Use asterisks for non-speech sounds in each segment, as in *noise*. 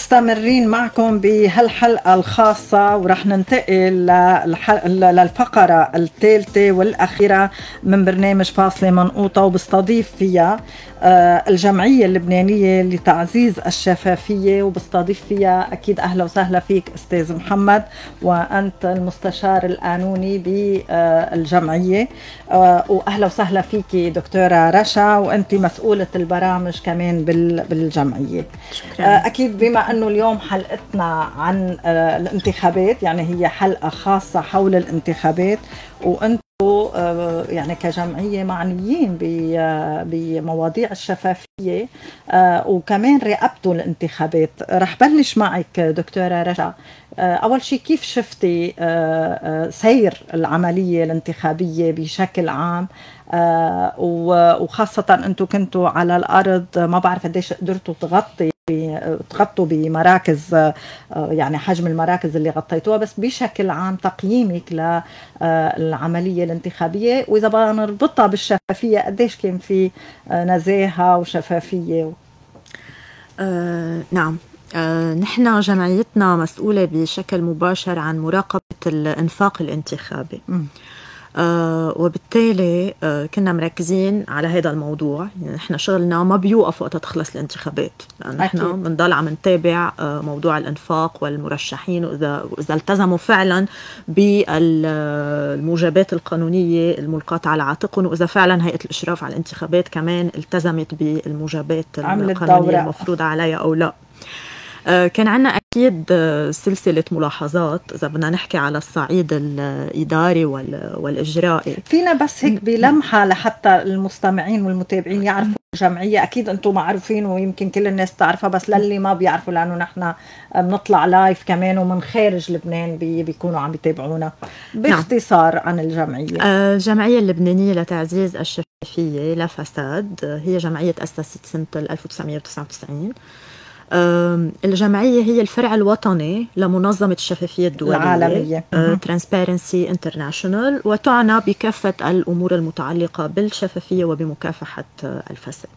مستمرين معكم بهالحلقة الخاصة ورح ننتقل للفقرة الثالثة والأخيرة من برنامج فاصلة منقوطة وبستضيف فيها آه، الجمعية اللبنانية لتعزيز الشفافية وبستضيف فيها أكيد أهلا وسهلا فيك أستاذ محمد وأنت المستشار القانوني بالجمعية آه، وأهلا وسهلا فيك دكتورة رشا وأنت مسؤولة البرامج كمان بالجمعية شكرا. آه، أكيد بما أنه اليوم حلقتنا عن الانتخابات يعني هي حلقة خاصة حول الانتخابات. وأنت آه، يعني كجمعية معنيين بمواضيع الشفافية آه، وكمان راقبتوا الانتخابات. رح بلش معك دكتورة رجع آه، أول شيء كيف شفتي سير العملية الانتخابية بشكل عام؟ وخاصة أنتم كنتوا على الأرض ما بعرف قديش قدرتوا تغطي تغطوا بمراكز يعني حجم المراكز اللي غطيتوها بس بشكل عام تقييمك للعمليه الانتخابية. وإذا بدنا نربطها بالشفافية قديش كان في نزاهة وشفافية؟ آه نعم. آه نحن جمعيتنا مسؤولة بشكل مباشر عن مراقبة الإنفاق الانتخابي. م. آه وبالتالي آه كنا مركزين على هذا الموضوع. يعني نحن شغلنا ما بيوقف وقت تخلص الانتخابات. لأن نحن بنضل عم نتابع آه موضوع الإنفاق والمرشحين وإذا وإذا التزموا فعلا بالموجبات القانونية الملقاة على عاتقهم وإذا فعلا هيئة الإشراف على الانتخابات كمان التزمت بالموجبات القانونية المفروضه عليها أو لا. كان عندنا أكيد آه، سلسلة ملاحظات إذا بدنا نحكي على الصعيد الإداري والإجرائي. فينا بس هيك بلمحة لحتى المستمعين والمتابعين يعرفوا الجمعية. أكيد أنتم معروفين ويمكن كل الناس بتعرفها بس للي ما بيعرفوا لأنه نحن بنطلع لايف كمان ومن خارج لبنان بي بيكونوا عم يتابعونا. باختصار نعم. عن الجمعية. آه، الجمعية اللبنانية لتعزيز الشفافية لا فساد. هي جمعية تأسست سنة 1999 الجمعية هي الفرع الوطني لمنظمة الشفافية الدولية العالمية. Transparency International وتعنى بكافة الأمور المتعلقة بالشفافية وبمكافحة آه، الفساد.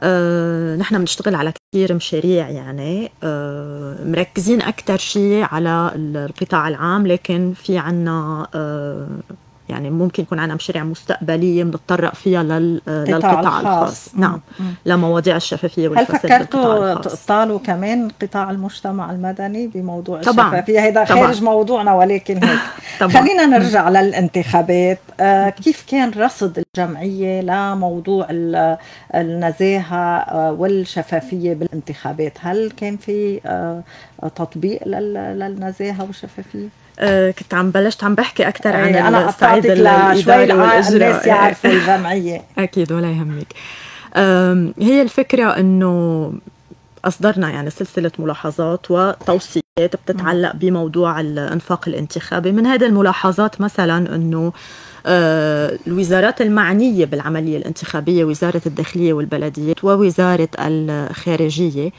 أه نحن بنشتغل على كثير مشاريع يعني أه مركزين أكثر شيء على القطاع العام لكن في عنا أه يعني ممكن يكون عندنا مشاريع مستقبلية بنتطرق فيها لل... للقطاع الخاص, الخاص. نعم. لمواضيع الشفافية والفساد هل فكرتوا تطالوا كمان قطاع المجتمع المدني بموضوع طبعا. الشفافية؟ هذا خارج موضوعنا ولكن هيك. *laughs* طبعا. خلينا نرجع للانتخابات. آه كيف كان رصد الجمعية لموضوع النزاهة آه والشفافية بالانتخابات؟ هل كان في آه تطبيق للنزاهة والشفافية؟ كنت عم بلشت عم بحكي أكثر عن إيه، أنا الصعيد الاداري الناس يعرفوا الجمعية. *laughs* أكيد ولا يهمك. هي الفكرة إنه أصدرنا يعني سلسلة ملاحظات وتوصيات بتتعلق بموضوع الأنفاق الانتخابي. من هذه الملاحظات مثلا أنه آه، الوزارات المعنية بالعملية الانتخابية وزارة الداخلية والبلديات ووزارة الخارجية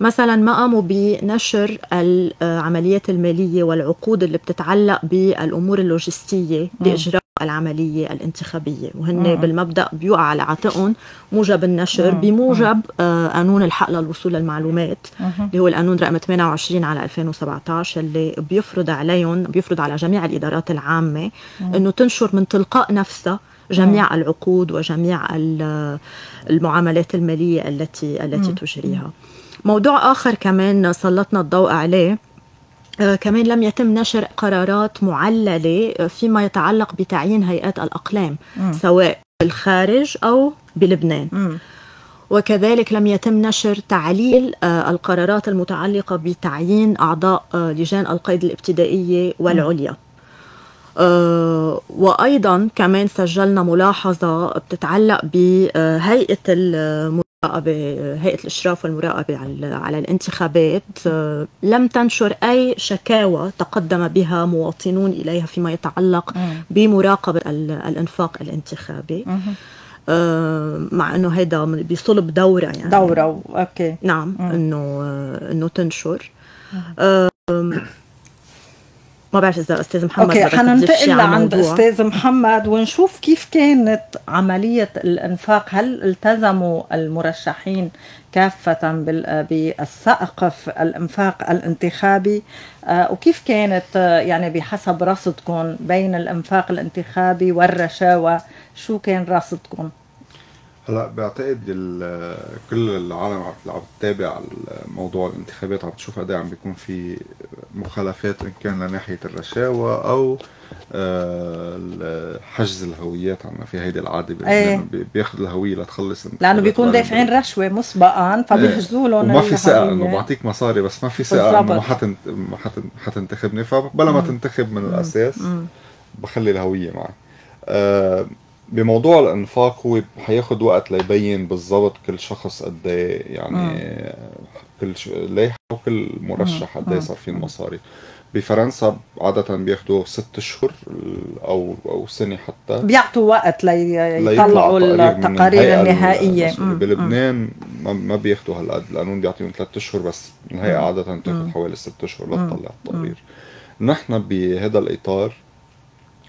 مثلا ما قاموا بنشر العمليات المالية والعقود اللي بتتعلق بالأمور اللوجستية لإجراء العملية الانتخابية وهن مم. بالمبدأ بيوقع على عاتقهم موجب النشر مم. بموجب آه قانون الحق للوصول للمعلومات مم. اللي هو القانون رقم 28 على 2017 اللي بيفرض عليهم بيفرض على جميع الإدارات العامة مم. أنه تنشر من تلقاء نفسها جميع. العقود وجميع المعاملات المالية التي التي تجريها. موضوع آخر كمان سلطنا الضوء عليه آه كمان لم يتم نشر قرارات معللة فيما يتعلق بتعيين هيئات الأقلام م. سواء بالخارج أو بلبنان م. وكذلك لم يتم نشر تعليل آه القرارات المتعلقة بتعيين أعضاء آه لجان القيد الابتدائية والعليا آه وأيضا كمان سجلنا ملاحظة بتتعلق بهيئة هيئة الإشراف والمراقبة على الانتخابات. آه، لم تنشر أي شكاوى تقدم بها مواطنون إليها فيما يتعلق بمراقبة الإنفاق الانتخابي. آه، مع إنه هيدا بصلب دورة يعني. دورة okay. نعم إنه إنه تنشر. ما بعرف إذا أستاذ محمد okay حننتقل لعند أستاذ محمد ونشوف كيف كانت عملية الإنفاق. هل التزموا المرشحين كافة بالسقف الإنفاق الانتخابي؟ آه، وكيف كانت آه، يعني بحسب رصدكم بين الإنفاق الانتخابي والرشاوى شو كان رصدكم؟ هلا بعتقد كل العالم عم تتابع موضوع الانتخابات عم تشوف قد إيه عم بيكون في مخالفات إن كان لناحية الرشاوى أو آه، حجز الهويات عنا في هيدي العادة إيه. بياخذ الهوية لتخلص لأنه بيكون دافعين رشوة مسبقا فبيحجزوا لهم وما في ثقه إنه بعطيك مصاري بس ما في ثقه إنه ما حتنتخبني فبلا ما تنتخب من الأساس بخلي الهوية معك آه بموضوع الإنفاق هو حياخد وقت ليبين بالضبط كل شخص قد إيه يعني كل لائحة وكل مرشح قد إيه صار فيه المصاري بفرنسا عادة بياخدوا ست اشهر أو أو سنة حتى. بيعطوا وقت ليطلعوا التقارير النهائية. بلبنان ما بياخدوا هالقد القانون بيعطيهم ثلاث اشهر بس. الهيئة عادة بتاخذ حوالي ست اشهر لتطلع التقرير. نحن بهذا الإطار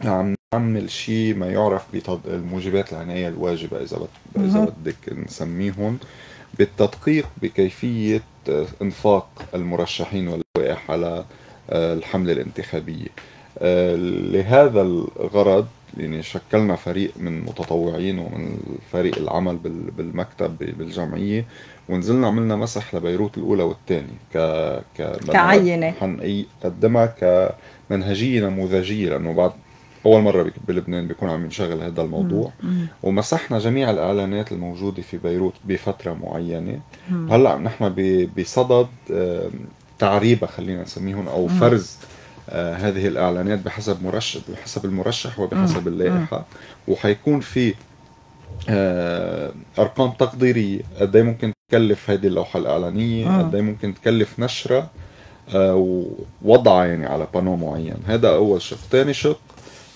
عم نعمل شيء ما يعرف بالموجبات العناية الواجبة إذا إذا بدك نسميهم بالتدقيق بكيفية إنفاق المرشحين واللوائح على آه، الحملة الانتخابية. آه، لهذا الغرض يعني شكلنا فريق من متطوعين ومن فريق العمل بالمكتب بالجمعية ونزلنا عملنا مسح لبيروت الأولى والثانية ك ك كعينة. حنقدمها كمنهجية نموذجية لأنه بعد أول مرة بلبنان بيكون عم ينشغل هذا الموضوع. مم. ومسحنا جميع الإعلانات الموجودة في بيروت بفترة معينة. مم. هلأ نحن بصدد تعريبة خلينا نسميهم أو فرز آه هذه الإعلانات بحسب مرشح بحسب المرشح وبحسب اللائحة. وحيكون في آه أرقام تقديرية. قد إيه ممكن تكلف هذه اللوحة الإعلانية؟ قد إيه ممكن تكلف نشرها آه ووضعها يعني على بانو معين. هذا أول شق. ثاني شق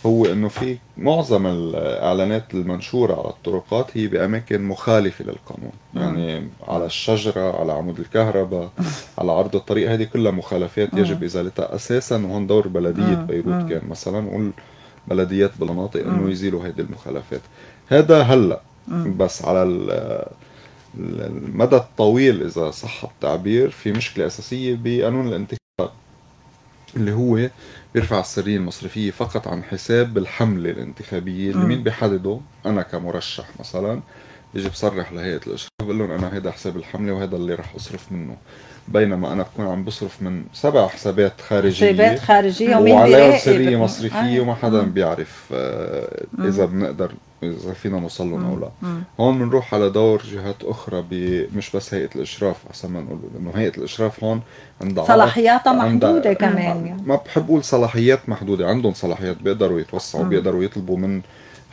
هو إنه في معظم الإعلانات المنشورة على الطرقات هي بأماكن مخالفة للقانون. يعني على الشجرة على عمود الكهرباء على عرض الطريق هذه كلها مخالفات يجب ازالتها أساسا وهون دور بلدية بيروت كان. مثلا نقول بلديات بالمناطق إنه يزيلوا هذه المخالفات. هذا هلأ. بس على المدى الطويل إذا صح التعبير في مشكلة أساسية بقانون الانتخابات. اللي هو بيرفع السرية المصرفية فقط عن حساب الحملة الانتخابية اللي مين بيحدده أنا كمرشح مثلا بيجي بصرح لهيئة الإشراف بقول لهم أنا هيدا حساب الحملة وهذا اللي رح أصرف منه. بينما أنا بكون عم بصرف من سبع حسابات خارجية حسابات خارجية ومين وعليها سرية مصرفية آه. وما حدا بيعرف آه إذا بنقدر إذا فينا نوصل لهم أو لا هون بنروح على دور جهات أخرى مش بس هيئة الإشراف احسن ما نقول إنه هيئة الإشراف هون عندها صلاحياتها محدودة كمان يعني. ما بحب أقول صلاحيات محدودة عندهم صلاحيات بيقدروا يتوسعوا بيقدروا يطلبوا من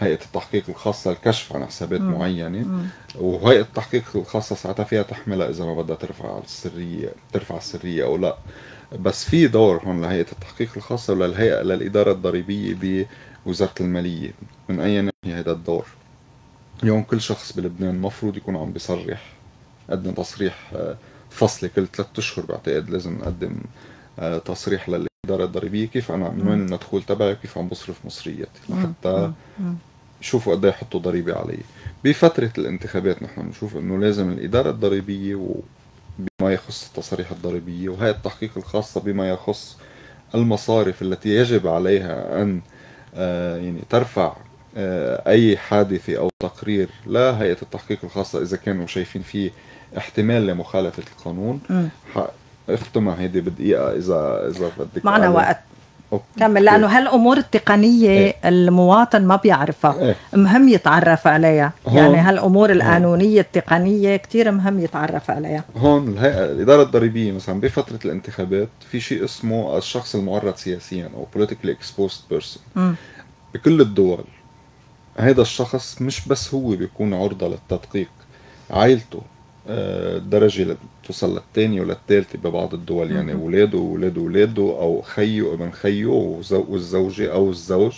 هيئة التحقيق الخاصة الكشف عن حسابات مم. معينة مم. وهيئة التحقيق الخاصة ساعتها فيها تحملها إذا ما بدها ترفع السرية ترفع السرية أو لا بس في دور هون لهيئة التحقيق الخاصة وللهيئة للإدارة الضريبية بوزاره المالية من أي ناحية هذا الدور؟ اليوم كل شخص بلبنان المفروض يكون عم بيصرح قدم تصريح آه، فصلي كل ثلاثة أشهر بعتقد لازم نقدم آه، تصريح للإدارة الضريبية كيف أنا من وين المدخول تبعي وكيف عم بصرف مصرياتي لحتى يشوفوا قد يحطوا ضريبة علي. بفترة الانتخابات نحن بنشوف إنه لازم الإدارة الضريبية بما يخص التصاريح الضريبية وهي التحقيق الخاصة بما يخص المصارف التي يجب عليها آه، يعني ترفع آه، أي حادثه أو تقرير لهيئه التحقيق الخاصة إذا كانوا شايفين فيه احتمال لمخالفة القانون اختمها هيدي بدقيقه اذا إذا بدك معنا وقت. كمل لأنه هالأمور التقنية إيه؟ المواطن ما بيعرفها. إيه؟ مهم يتعرف عليها. يعني هالأمور القانونية التقنية كثير مهم يتعرف عليها. هون الهيئة الإدارة الضريبية مثلا بفترة الانتخابات في شيء اسمه الشخص المعرض سياسيا أو politically exposed person. بكل الدول هذا الشخص مش بس هو بيكون عرضة للتدقيق عائلته درجة توصل للثانية وللثالثة ببعض الدول يعني أولاده وأولاد أولاده أو خيه ابن خيه والزوجة أو الزوج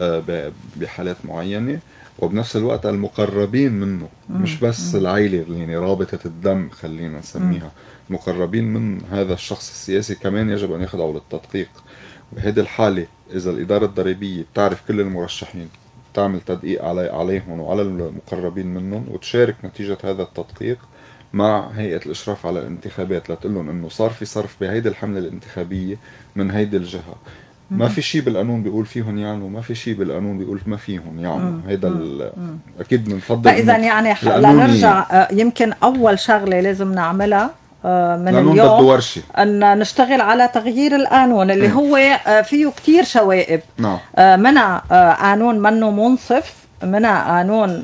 آه، بحالات معينة. وبنفس الوقت المقربين منه مش بس العائلة يعني رابطة الدم خلينا نسميها. مقربين من هذا الشخص السياسي كمان يجب أن يخضعوا للتدقيق. بهيدي الحالة إذا الإدارة الضريبية بتعرف كل المرشحين تعمل تدقيق علي عليهم وعلى المقربين منهم وتشارك نتيجة هذا التدقيق مع هيئة الإشراف على الانتخابات. لتقول لهم إنه صار في صرف بهيدي الحملة الانتخابية من هيدي الجهة. ما في شيء بالقانون بيقول فيهم يعملوا ما في شيء بالقانون بيقول ما فيهم يعملوا. هيدا أكيد بنفضل فإذا يعني لنرجع آه، يمكن أول شغلة لازم نعملها من اليوم أن نشتغل على تغيير القانون اللي هو آه، فيه كثير شوائب. نعم. منع قانون منه منصف. منع قانون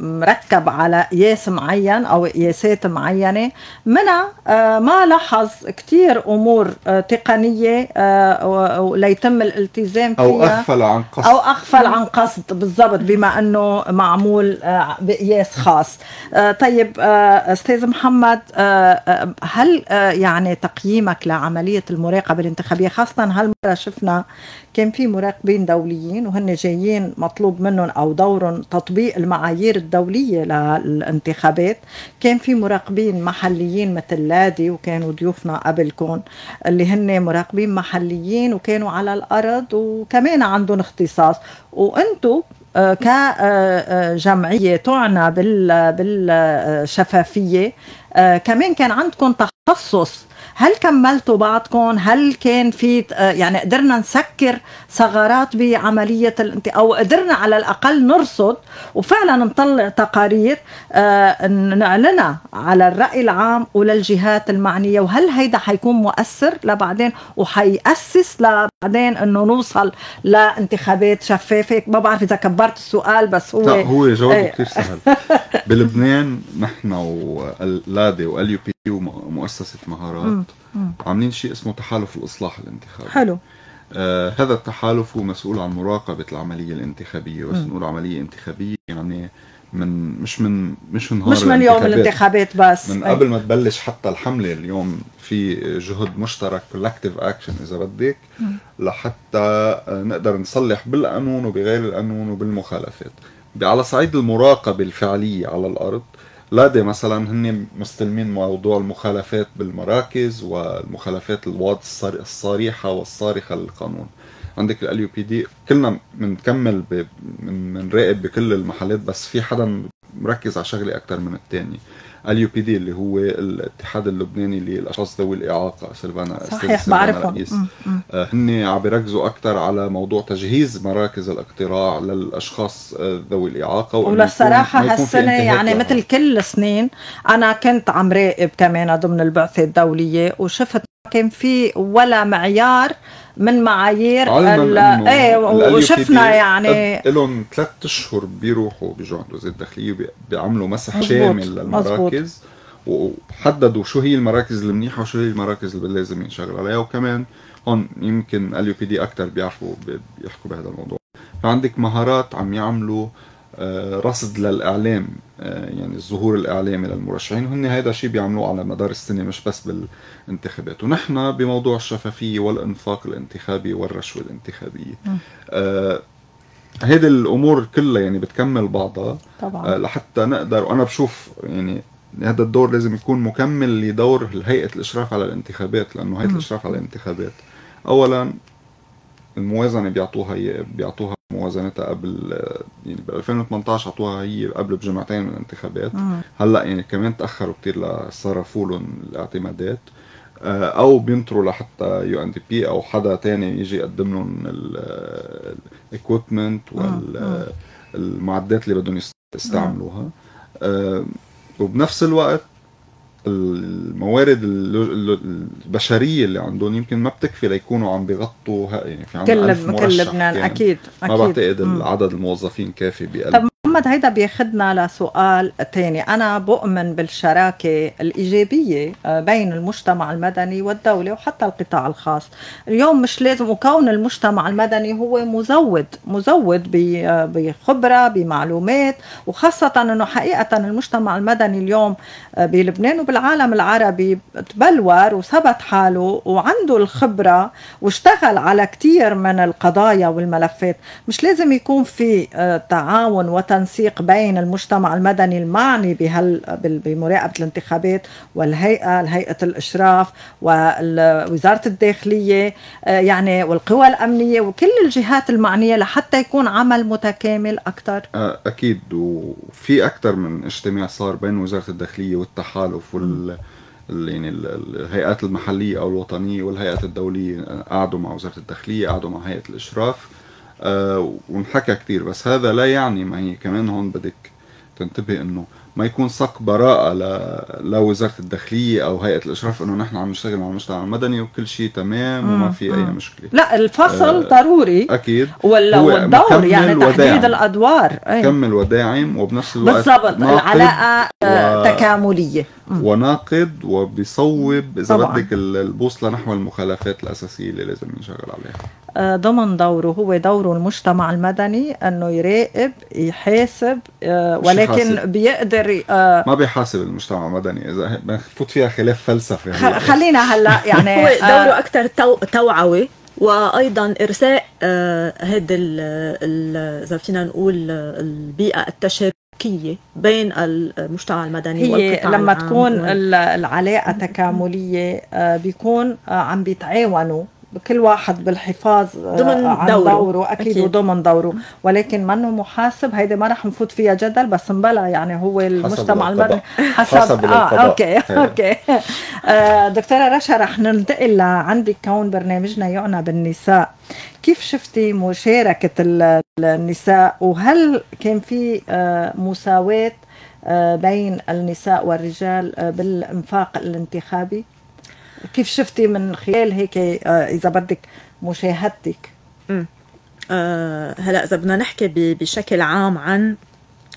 مركب على قياس معين أو قياسات معينة. منع آه، ما لاحظ كثير أمور آه، تقنية آه، ليتم الالتزام فيها. أو أغفل عن قصد. أو أغفل عن قصد بالضبط بما إنه معمول بقياس خاص. طيب أستاذ محمد هل يعني تقييمك لعملية المراقبة الانتخابية خاصة هالمرة شفنا كان في مراقبين دوليين وهن جايين مطلوب منهم أو دورهم تطبيق المعايير الدولية للانتخابات. كان في مراقبين محليين مثل لادي وكانوا ضيوفنا قبلكم اللي هن مراقبين محليين وكانوا على الأرض وكمان عندهم اختصاص. وأنتم آه، كجمعيه آه، آه، تعنى بالشفافية كمان كان عندكم تخصص هل كملتوا بعضكم؟ هل كان في آه، يعني قدرنا نسكر ثغرات بعملية أو قدرنا على الأقل نرصد وفعلا نطلع تقارير آه، نعلنها على الرأي العام وللجهات المعنية. وهل هيدا حيكون مؤثر لبعدين؟ وحيأسس لبعدين أنه نوصل لانتخابات شفافة؟ ما بعرف إذا كبرت السؤال بس هو لا هو جوابه إيه. كثير سهل. *laughs* بلبنان نحن ولادي واليو بي ومؤسسة مهارات. عاملين شيء اسمه تحالف الإصلاح الانتخابي. حلو. آه هذا التحالف هو مسؤول عن مراقبة العملية الانتخابية بس نقول عملية انتخابية يعني من مش من مش من مش من يوم الانتخابات. بس. من قبل ما تبلش حتى الحملة اليوم في جهد مشترك collective action إذا بدك لحتى نقدر نصلح بالقانون وبغير القانون وبالمخالفات. على صعيد المراقبة الفعلية على الأرض لادي مثلا هن مستلمين موضوع المخالفات بالمراكز والمخالفات الواضحة الصريحة والصارخة للقانون. عندك ال UPD كلنا بنكمل بنراقب بكل المحلات بس في حدا مركز على شغله أكثر من الثاني اليو بي دي اللي هو الاتحاد اللبناني للأشخاص ذوي الإعاقة سلفانا صحيح بعرفهم. آه، هن عم بيركزوا أكثر على موضوع تجهيز مراكز الاقتراع للأشخاص آه، ذوي الإعاقة وللصراحة هالسنة يعني مثل كل السنين أنا كنت عم راقب كمان ضمن البعثة الدولية وشفت كان في ولا معيار من معايير إيه وشفنا يعني لهم ثلاث أشهر بيروحوا بيجوا عند وزاره الداخلية بيعملوا مسح شامل للمراكز وحددوا شو هي المراكز المنيحة وشو هي المراكز اللي لازم ينشغل عليها. وكمان هون يمكن ال بي دي أكثر بيعرفوا بيحكوا بهذا الموضوع. فعندك مهارات عم يعملوا آه، رصد للإعلام يعني الظهور الإعلامي للمرشحين وهن هذا الشيء بيعملوه على مدار السنة مش بس بالانتخابات. ونحن بموضوع الشفافية والإنفاق الانتخابي والرشوة الانتخابية. آه هيدي الأمور كلها يعني بتكمل بعضها. طبعا. آه لحتى نقدر وأنا بشوف يعني هذا الدور لازم يكون مكمل لدور هيئة الإشراف على الانتخابات لأنه هيئة الإشراف على الانتخابات. اولا الموازنة بيعطوها بيعطوها موازنتها قبل يعني ب 2018 اعطوها هي قبل بجمعتين من الانتخابات. هلأ يعني كمان تأخروا كثير لصرفوا لهم الاعتمادات. آه، أو بينطروا لحتى يو إن دي بي أو حدا تاني يجي يقدم لهم ال equipment والمعدات اللي بدهم يستعملوها. آه، وبنفس الوقت الموارد البشرية اللي عندهم يمكن ما بتكفي ليكونوا عم بيغطوا يعني في عندنا كل كل لبنان يعني أكيد أكيد ما بعتقد العدد الموظفين كافي بقلب. محمد هيدا بياخدنا لسؤال تاني. أنا بؤمن بالشراكة الإيجابية آه، بين المجتمع المدني والدولة وحتى القطاع الخاص. اليوم مش لازم وكون المجتمع المدني هو مزود مزود آه، بخبرة بمعلومات وخاصة أنه حقيقة المجتمع المدني اليوم آه، بلبنان وبالعالم العربي تبلور وثبت حاله وعنده الخبرة واشتغل على كتير من القضايا والملفات. مش لازم يكون في تعاون وتنسيق تنسيق بين المجتمع المدني المعني بهال بمراقبة الانتخابات والهيئة هيئة الإشراف ووزاره الداخلية آه، يعني والقوى الأمنية وكل الجهات المعنية لحتى يكون عمل متكامل أكثر آه، أكيد. وفي أكثر من اجتماع صار بين وزارة الداخلية والتحالف وال يعني الهيئات المحلية أو الوطنية والهيئات الدولية قعدوا مع وزارة الداخلية قعدوا مع هيئة الإشراف. آه ونحكى كثير بس هذا لا يعني ما هي كمان هون بدك تنتبه إنه ما يكون صك براءة ل... لوزارة الداخلية أو هيئة الإشراف إنه نحن عم نشتغل مع المجتمع المدني وكل شيء تمام وما في أي مشكلة. لا الفصل آه ضروري. أكيد. ولا والدور يعني تحديد الأدوار. أي. كمل وداعم وبنفس الوقت بالضبط العلاقة و... تكاملية. وناقد وبيصوب إذا بدك البوصلة نحو المخالفات الأساسية اللي لازم نشتغل عليها. آه، ضمن دوره هو دوره المجتمع المدني أنه يراقب يحاسب آه، ولكن. بيقدر آه، ما بيحاسب المجتمع المدني. إذا بفوت فيها خلاف فلسفي خلينا هلا *laughs* يعني هو دوره أكثر تو توعوي وأيضا إرساء هيدي إذا فينا نقول البيئة التشاركية بين المجتمع المدني هي والقطاع لما العام تكون العلاقة تكاملية بيكون عم بيتعاونوا كل واحد بالحفاظ آه، ضمن عن دوره, دوره. أكيد, أكيد. وضمن دوره. ولكن منه محاسب. هيدي ما رح نفوت فيها جدل بس مبلا يعني هو المجتمع المدني. حسب, حسب آه okay okay. آه دكتورة رشا رح ننتقل لعندك كون برنامجنا يعنى بالنساء. كيف شفتي مشاركة النساء؟ وهل كان في آه مساواة آه بين النساء والرجال آه، بالإنفاق الانتخابي؟ كيف شفتي من خلال هيك آه، إذا بدك مشاهدتك؟ آه هلا إذا بدنا نحكي بشكل عام عن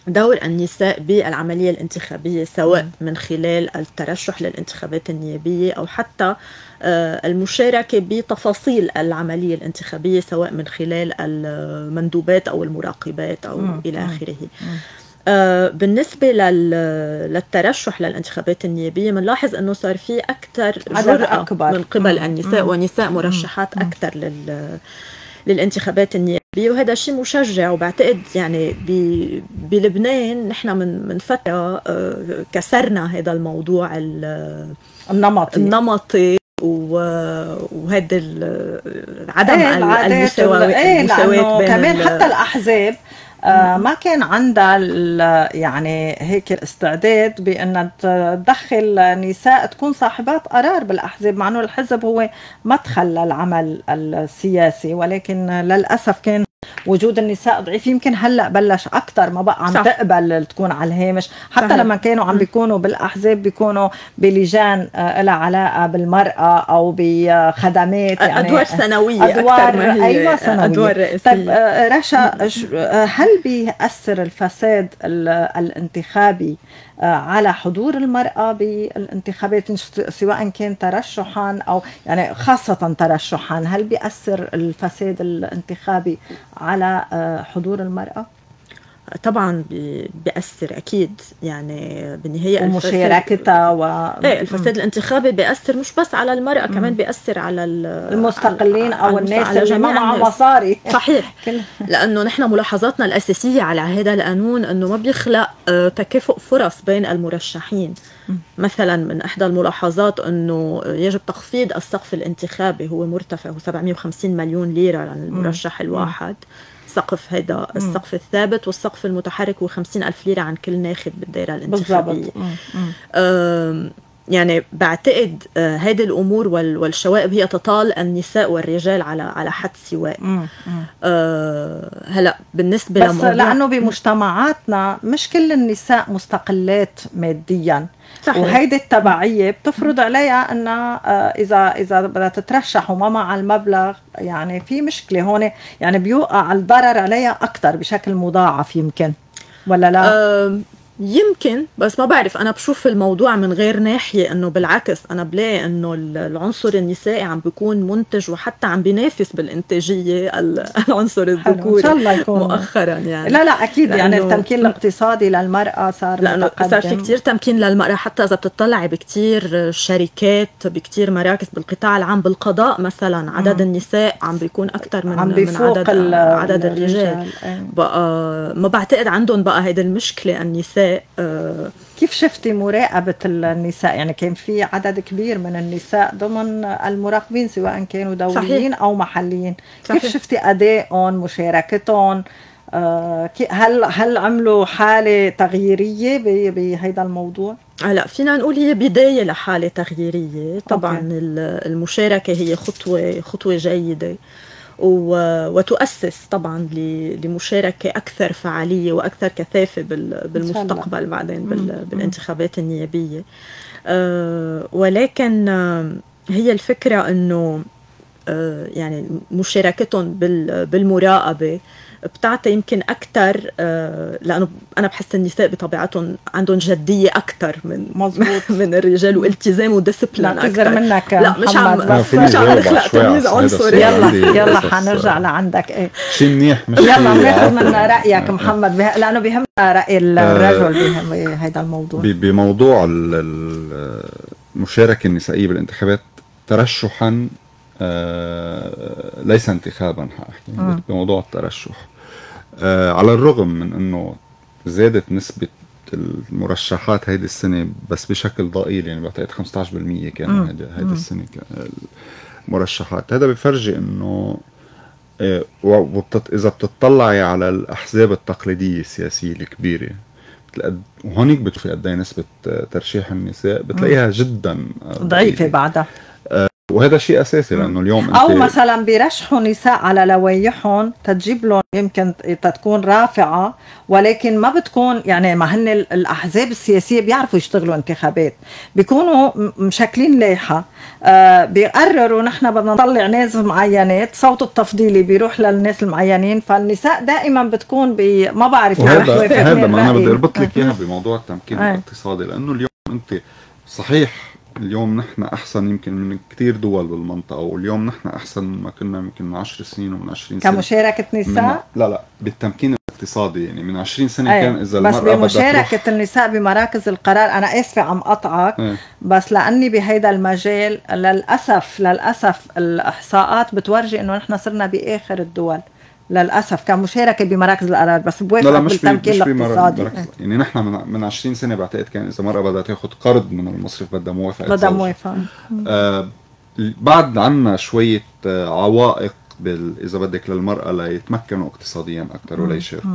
دور النساء بالعملية الانتخابية سواء من خلال الترشح للانتخابات النيابية أو حتى آه، المشاركة بتفاصيل العملية الانتخابية سواء من خلال المندوبات أو المراقبات أو إلى آخره. بالنسبة للترشح للانتخابات النيابية بنلاحظ أنه صار في أكثر جرأة أكبر. من قبل النساء ونساء مرشحات أكثر لل للانتخابات النيابية وهذا شيء مشجع وبعتقد يعني بلبنان نحن من من فترة آه، كسرنا هذا الموضوع النمطي. النمطي وهذا عدم إيه المساواة إيه المساواة كمان حتى الأحزاب آه، ما كان عندها يعني هيك الاستعداد بأن تدخل نساء تكون صاحبات قرار بالأحزاب مع إنه الحزب هو مدخل للعمل السياسي ولكن للأسف كان وجود النساء ضعيف يمكن هلأ بلش أكثر ما بقى عم صح. تقبل تكون على الهامش حتى صحيح. لما كانوا عم بيكونوا بالأحزاب بيكونوا بلجان آه، لها علاقة بالمرأة أو بخدمات يعني أدوار سنوية ادوار ما هي أيوه سنوية ادوار رئيسية طيب آه، رشا آه، هل بيأثر الفساد الانتخابي على حضور المرأة بالانتخابات سواء كان ترشحا أو يعني خاصة ترشحا هل بيأثر الفساد الانتخابي على آه، حضور المرأة؟ طبعا بيأثر أكيد يعني بالنهاية ومشاركتها و إيه الفساد الانتخابي بيأثر مش بس على المرأة مم. كمان بيأثر على المستقلين أو الناس اللي ما معها مصاري. صحيح. *laughs* لأنه نحن ملاحظاتنا الأساسية على هذا القانون أنه ما بيخلق آه، تكافؤ فرص بين المرشحين. مثلا من إحدى الملاحظات إنه يجب تخفيض السقف الانتخابي هو مرتفع هو 750 مليون ليرة للمرشح الواحد. سقف هيدا السقف الثابت والسقف المتحرك هو 50 ألف ليرة عن كل ناخب بالدائرة الانتخابية. يعني بعتقد آه، هذه الأمور والشوائب هي تطال النساء والرجال على على حد سواء. أه هلأ بالنسبة بس لموضوع لأنه بمجتمعاتنا مش كل النساء مستقلات ماديا. صحيح. وهيدي التبعية بتفرض عليها انها آه، إذا إذا بدها تترشح وما مع المبلغ يعني في مشكلة هون يعني بيوقع الضرر عليها أكثر بشكل مضاعف يمكن ولا لا؟ أه يمكن بس ما بعرف. أنا بشوف الموضوع من غير ناحية إنه بالعكس أنا بلاقي إنه العنصر النسائي عم بيكون منتج وحتى عم بينافس بالإنتاجية *laughs* العنصر الذكوري إن شاء الله يكون. مؤخرا يعني. لا لا أكيد. يعني التمكين الاقتصادي للمرأة صار لأنه صار في كثير تمكين للمرأة حتى إذا بتطلعي بكثير شركات بكثير مراكز بالقطاع العام بالقضاء مثلا عدد النساء عم بيكون أكثر من عم من عدد عدد الرجال. بقى ما بعتقد عندهم بقى هيدي المشكلة النساء آه، كيف شفتي مراقبة النساء يعني كان في عدد كبير من النساء ضمن المراقبين سواء كانوا دوليين صحيح. أو محليين صحيح. كيف شفتي أدائهم مشاركتهم آه، هل هل عملوا حالة تغييرية بهذا الموضوع؟ هلا فينا نقول هي بداية لحالة تغييرية طبعا أوكي. المشاركة هي خطوة خطوة جيدة وتؤسس طبعا لمشاركة أكثر فعالية وأكثر كثافة بالمستقبل بعدين بالانتخابات النيابية. آه، ولكن آه، هي الفكرة أنه آه، يعني مشاركتهم بالمراقبة بتعطي يمكن أكثر آه، لأنه أنا بحس النساء بطبيعتهم عندهم جدية أكثر من *laughs* مزبوط *laughs* من الرجال والتزام وديسبلين أكثر منك لا مش عم مش عم نخلق تمييز عنصري. يلا يلا حنرجع لعندك. إيه. شيء منيح مش يلا بناخذ من رأيك محمد. به... لأنه بيهمنا رأي الرجل بهذا الموضوع. بموضوع المشاركه النسائية بالانتخابات ترشحا آه، ليس انتخابا حاحكي بموضوع الترشح. آه، على الرغم من إنه زادت نسبة المرشحات هيدي السنة بس بشكل ضئيل يعني بعتقد 15% كانوا هيدي, السنة المرشحات. هذا بفرجي إنه آه، وبتط... إذا بتطلعي على الأحزاب التقليدية السياسية الكبيرة وهونيك بتشوفي قد إيه نسبة ترشيح النساء بتلاقيها جدا ضعيفة بعدها. وهذا شيء أساسي لأنه اليوم أو مثلا بيرشحوا نساء على لوايحهم تجيب لهم يمكن تكون رافعة ولكن ما بتكون يعني ما هن الأحزاب السياسية بيعرفوا يشتغلوا انتخابات. بيكونوا مشكلين لايحه آه بيقرروا نحن بدنا نطلع ناس معينات صوت التفضيلي بيروح للناس المعينين فالنساء دائما بتكون بي ما بعرف هذا هذا ما أنا بدي أربط لك إياها بموضوع التمكين الاقتصادي لأنه اليوم أنت صحيح اليوم نحن أحسن يمكن من كثير دول بالمنطقة واليوم نحن أحسن ما كنا يمكن من 10 سنين ومن 20 سنة كمشاركة نساء؟ لا لا بالتمكين الاقتصادي يعني من 20 سنة أي. كان إذا بس بمشاركة النساء بمراكز القرار أنا آسفة عم قطعك أي. بس لأني بهيدا المجال للأسف للأسف الإحصاءات بتورجي إنه نحن صرنا بآخر الدول للأسف كمشاركة بمراكز القرار بس بوافق لا بالتمكين الاقتصادي يعني نحن من, من 20 سنة بعتقد كان إذا مرة بدها تاخذ قرض من المصرف بدها موافقة بدها موافقة. آه بعد عنا شوية آه عوائق بال إذا بدك للمرأة ليتمكنوا اقتصاديا أكثر وليشاركوا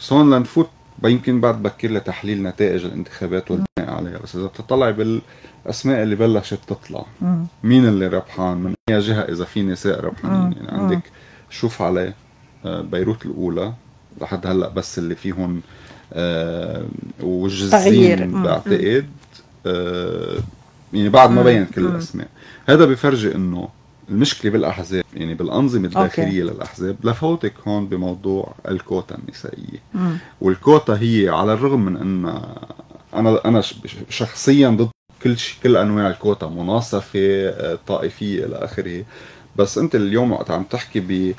بس هون لنفوت يمكن بعد بكير لتحليل نتائج الانتخابات والبناء عليها. بس إذا بتطلعي بالأسماء اللي بلشت تطلع مم. مين اللي ربحان؟ من أي جهة؟ إذا في نساء ربحانين. يعني عندك شوف عليه بيروت الأولى لحد هلأ بس اللي فيهم آه وجزين بعتقد. آه يعني بعد ما بين كل الأسماء. هذا بفرجي إنه المشكلة بالأحزاب يعني بالأنظمة الداخلية okay. للأحزاب لفوتك هون بموضوع الكوتا النسائية. مم. والكوتا هي على الرغم من إن أنا أنا شخصيا ضد كل شيء كل أنواع الكوتا مناصفة آه، طائفية إلى آخره. بس أنت اليوم وقت عم تحكي ب آه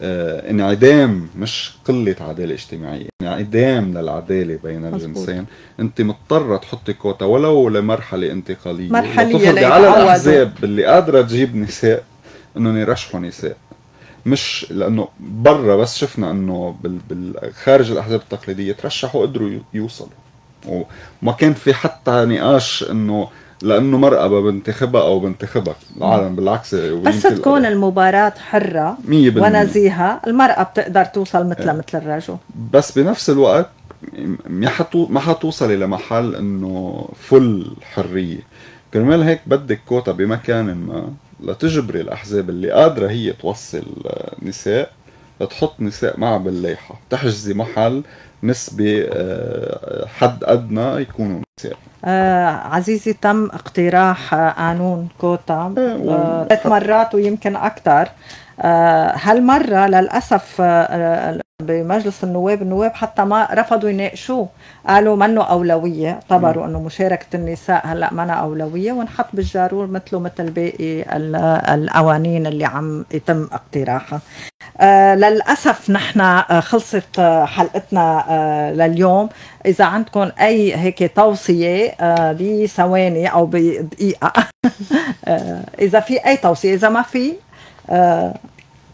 انعدام مش قلة عدالة اجتماعية انعدام للعدالة بين الجنسين أنت مضطرة تحطي كوتا ولو لمرحلة انتقالية. مرحلية على الأحزاب اللي قادرة تجيب نساء إنهم يرشحوا نساء. مش لأنه برا بس شفنا إنه خارج الأحزاب التقليدية ترشحوا قدروا يوصلوا. وما كان في حتى نقاش إنه لأنه مرأة بنتخبها أو بنتخبك العالم بالعكس بس تكون المباراة حرة ونزيهة المرأة بتقدر توصل مثل مثل الرجل. بس بنفس الوقت ما حتو ما حتوصلي لمحل إنه فل حرية. كرمال هيك بدك كوتا بمكان ما لتجبري الأحزاب اللي قادرة هي توصل نساء لتحط نساء معها بالليحة. تحجزي محل نسبة آه، حد أدنى يكونوا نساء آه عزيزي تم اقتراح قانون كوتا آه ثلاث مرات ويمكن أكثر. هالمرة للأسف بمجلس النواب النواب حتى ما رفضوا يناقشوه. قالوا منه أولوية اعتبروا أنه مشاركة النساء هلأ منها أولوية ونحط بالجارور مثله مثل باقي القوانين اللي عم يتم اقتراحها. آه للأسف نحن آه خلصت آه حلقتنا آه لليوم. إذا عندكم أي هيك توصية آه بثواني أو بدقيقة *laughs* آه إذا في أي توصية إذا ما في آه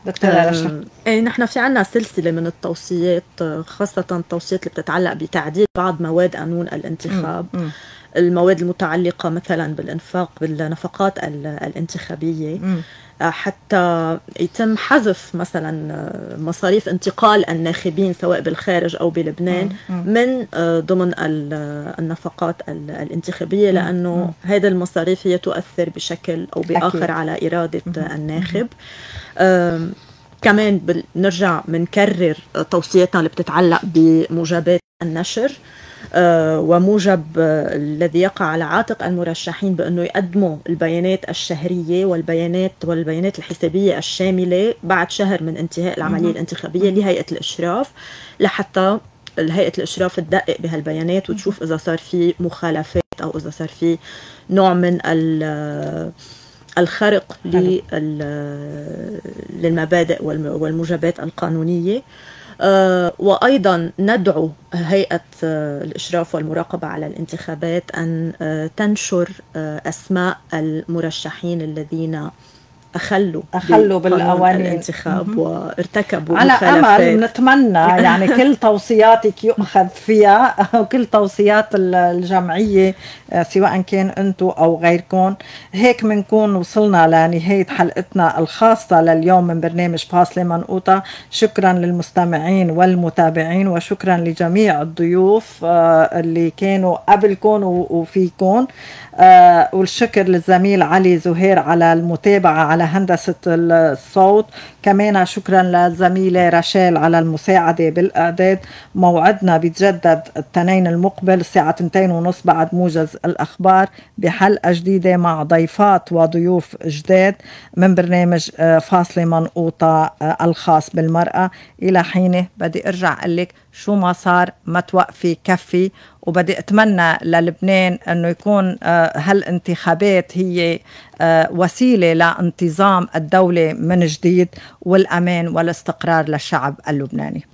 دكتورة رشا إيه نحن في عنا سلسلة من التوصيات خاصة التوصيات اللي بتتعلق بتعديل بعض مواد قانون الانتخاب م. م. المواد المتعلقة مثلا بالإنفاق بالنفقات الانتخابية م. حتى يتم حذف مثلا مصاريف انتقال الناخبين سواء بالخارج أو بلبنان من ضمن النفقات الانتخابية لأنه هذه المصاريف هي تؤثر بشكل أو بآخر على إرادة الناخب. كمان بنرجع بنكرر توصياتنا اللي بتتعلق بموجبات النشر. آه، وموجب آه، الذي يقع على عاتق المرشحين بأنه يقدموا البيانات الشهرية والبيانات والبيانات الحسابية الشاملة بعد شهر من انتهاء العملية الانتخابية لهيئة الأشراف لحتى هيئة الأشراف تدقق بهالبيانات وتشوف إذا صار في مخالفات أو إذا صار في نوع من الخرق للمبادئ والموجبات القانونية. آه، وأيضا ندعو هيئة آه، الإشراف والمراقبة على الانتخابات أن آه، تنشر أسماء المرشحين الذين أخلوا أخلوا بالاواني الانتخاب وارتكبوا على. أمل نتمنى *laughs* يعني كل توصياتك يؤخذ فيها *laughs* وكل توصيات الجمعية آه، سواء كان أنتم أو غيركم هيك بنكون وصلنا لنهاية حلقتنا الخاصة لليوم من برنامج فاصله منقوطه شكرا للمستمعين والمتابعين وشكرا لجميع الضيوف آه، اللي كانوا قبلكم وفيكم آه، والشكر للزميل علي زهير على المتابعة على هندسة الصوت. كمان شكرا للزميلة رشال على المساعدة بالإعداد. موعدنا بيتجدد التنين المقبل الساعة 2 ونص بعد موجز الأخبار بحلقة جديدة مع ضيفات وضيوف جداد من برنامج آه، فاصلة منقوطة آه، الخاص بالمرأة. إلى حينه. بدي أرجع لك شو ما صار ما توقفي كفي. وبدي أتمنى للبنان إنه يكون آه، هالانتخابات هي آه، وسيلة لانتظام الدولة من جديد والأمان والاستقرار للشعب اللبناني.